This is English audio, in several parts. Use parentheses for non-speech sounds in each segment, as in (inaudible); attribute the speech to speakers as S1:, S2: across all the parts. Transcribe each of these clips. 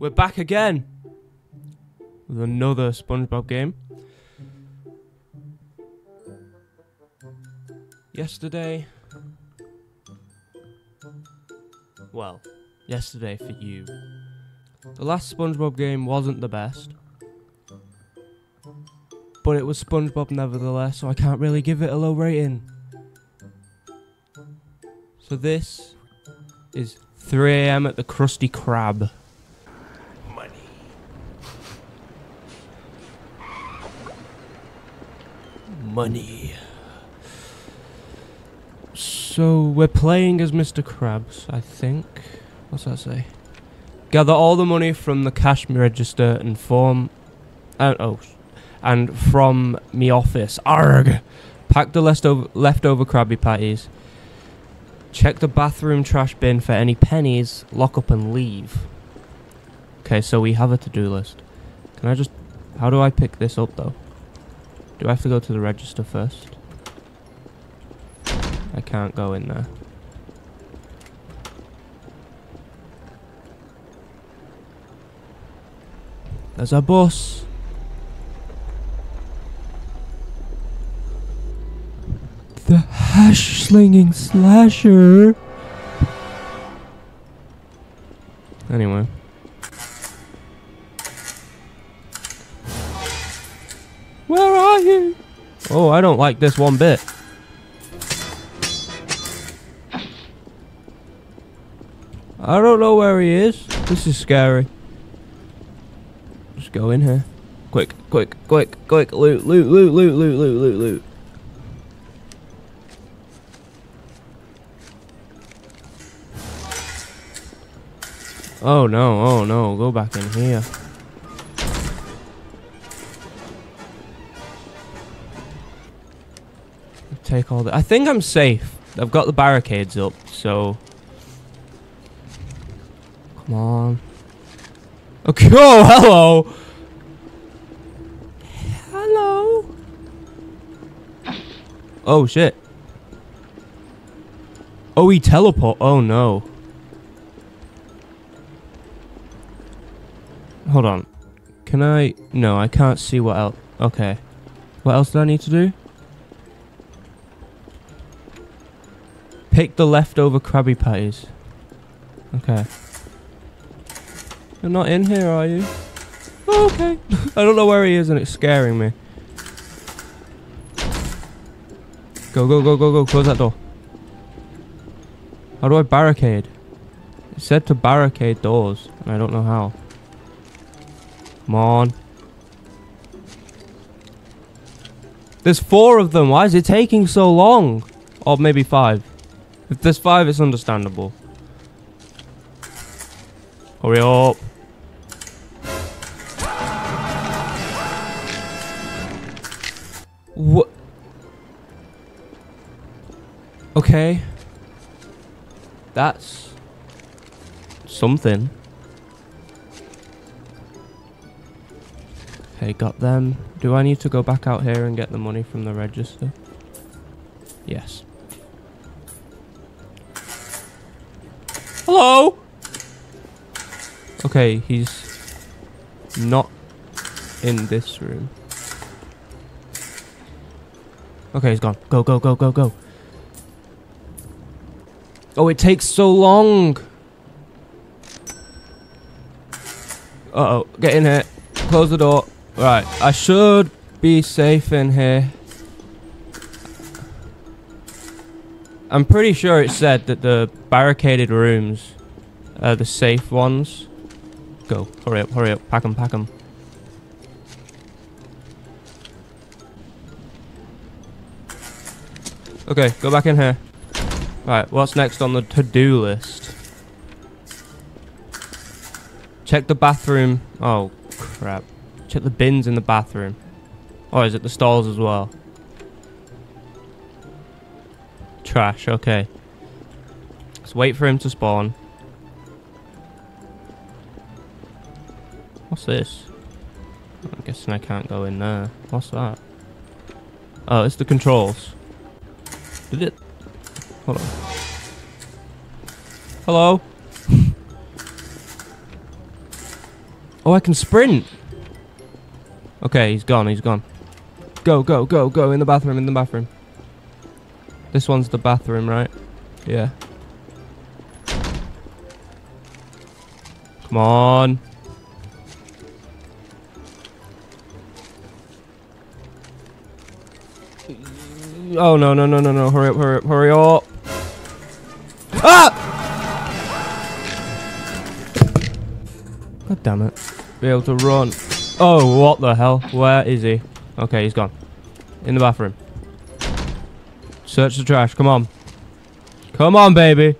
S1: We're back again with another SpongeBob game. Yesterday, well, yesterday for you, the last SpongeBob game wasn't the best, but it was SpongeBob nevertheless, so I can't really give it a low rating. So this is 3 a.m. at the Krusty Krab.
S2: Money.
S1: So we're playing as Mr. Krabs, I think. What's that say? Gather all the money from the cash register and form. Uh, oh, and from me office. Arg. Pack the leftover leftover Krabby Patties. Check the bathroom trash bin for any pennies. Lock up and leave. Okay, so we have a to-do list. Can I just... How do I pick this up, though? Do I have to go to the register first? I can't go in there. There's a bus. The hash slinging slasher. Anyway. Oh, I don't like this one bit. I don't know where he is. This is scary. Just go in here. Quick, quick, quick, quick. Loot, loot, loot, loot, loot, loot, loot, loot. Oh no, oh no, go back in here. Take all the. I think I'm safe. I've got the barricades up, so. Come on. Okay. (laughs) Oh, hello. Hello. Oh shit. Oh, he teleport. Oh no. Hold on. Can I? No, I can't see what else. Okay. What else do I need to do? Pick the leftover Krabby Patties. Okay. You're not in here, are you? Oh, okay. (laughs) I don't know where he is and it's scaring me. Go, go, go, go, go. Close that door. How do I barricade? It said to barricade doors, and I don't know how. Come on. There's four of them. Why is it taking so long? Or maybe five. If there's five, it's understandable. Hurry up. What? Okay. That's something. Okay, got them. Do I need to go back out here and get the money from the register? Yes. Hello? Okay, he's not in this room. Okay, he's gone. Go, go, go, go, go. Oh, it takes so long. Uh-oh. Get in here. Close the door. Right. I should be safe in here. I'm pretty sure it said that the barricaded rooms are the safe ones. Go. Hurry up, hurry up. Pack them, pack them. Okay, go back in here. Right, what's next on the to-do list? Check the bathroom. Oh, crap. Check the bins in the bathroom. Or is it the stalls as well? Trash, okay. Let's wait for him to spawn. What's this? I'm guessing I can't go in there. What's that? Oh, it's the controls. Did it? Hold on. Hello? (laughs) Oh, I can sprint. Okay, he's gone, he's gone. Go, go, go, go, in the bathroom, in the bathroom. This one's the bathroom, right? Yeah. Come on. Oh, no, no, no, no, no. Hurry up, hurry up, hurry up. Ah! God damn it. Be able to run. Oh, what the hell? Where is he? Okay, he's gone. In the bathroom. Search the trash. Come on. Come on, baby.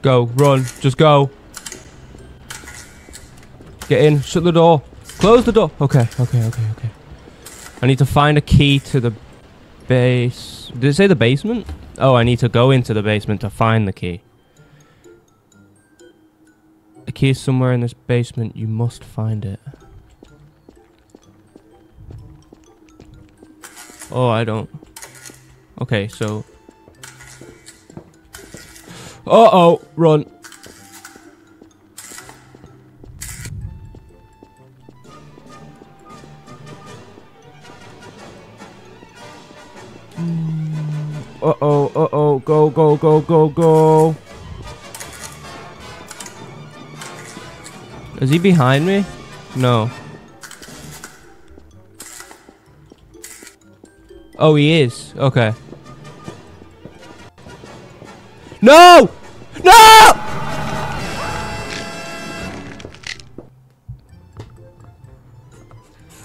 S1: Go, run, just go. Get in, shut the door. Close the door. Okay, okay, okay, okay. I need to find a key to the base. Did it say the basement? Oh, I need to go into the basement to find the key. The key is somewhere in this basement. You must find it. Oh, I don't. Okay, so uh oh, run. Uh oh, uh oh, go, go, go, go, go. Is he behind me? No. Oh, he is. Okay. No! No!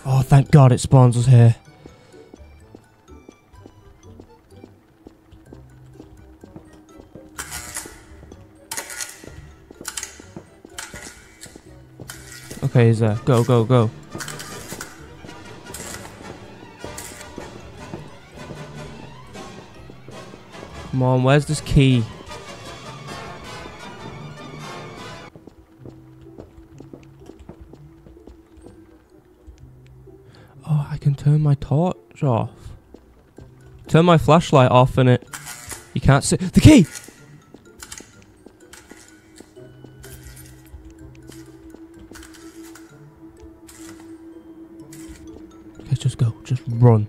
S1: Oh, thank God it spawns us here. Okay, he's there. Go, go, go. Come on, where's this key? Oh, I can turn my torch off. Turn my flashlight off and it... You can't see... The key! Just run.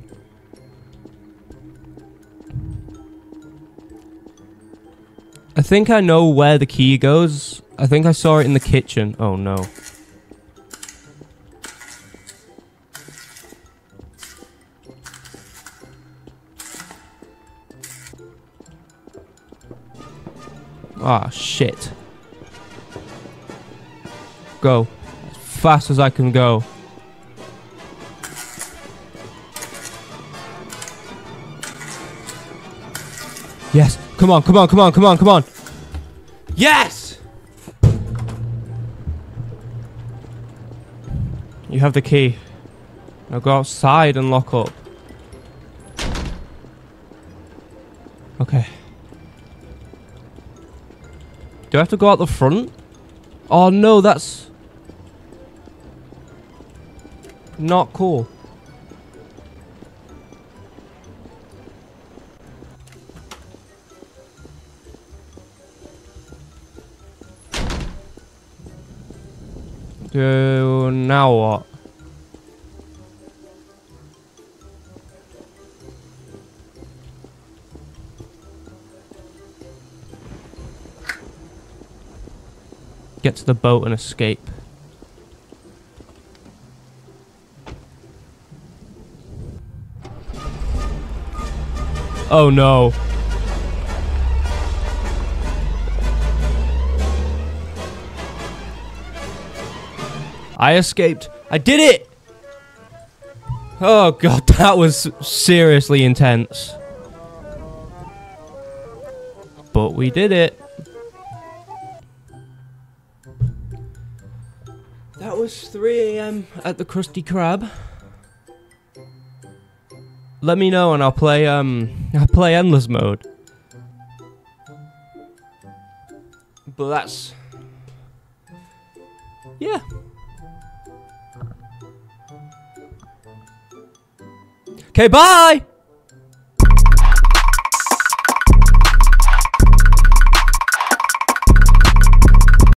S1: I think I know where the key goes. I think I saw it in the kitchen. Oh no. Ah, oh, shit. Go. As fast as I can go. Yes. Come on, come on, come on, come on, come on. Yes! You have the key. Now go outside and lock up. Okay. Do I have to go out the front? Oh no, that's... Not cool. Do now what? get to the boat and escape. Oh no. I escaped. I did it! Oh god, (laughs) that was seriously intense. But we did it. That was 3 a.m. at the Krusty Krab. Let me know and I'll play um (laughs) I'll play endless mode. But that's yeah. Okay, bye!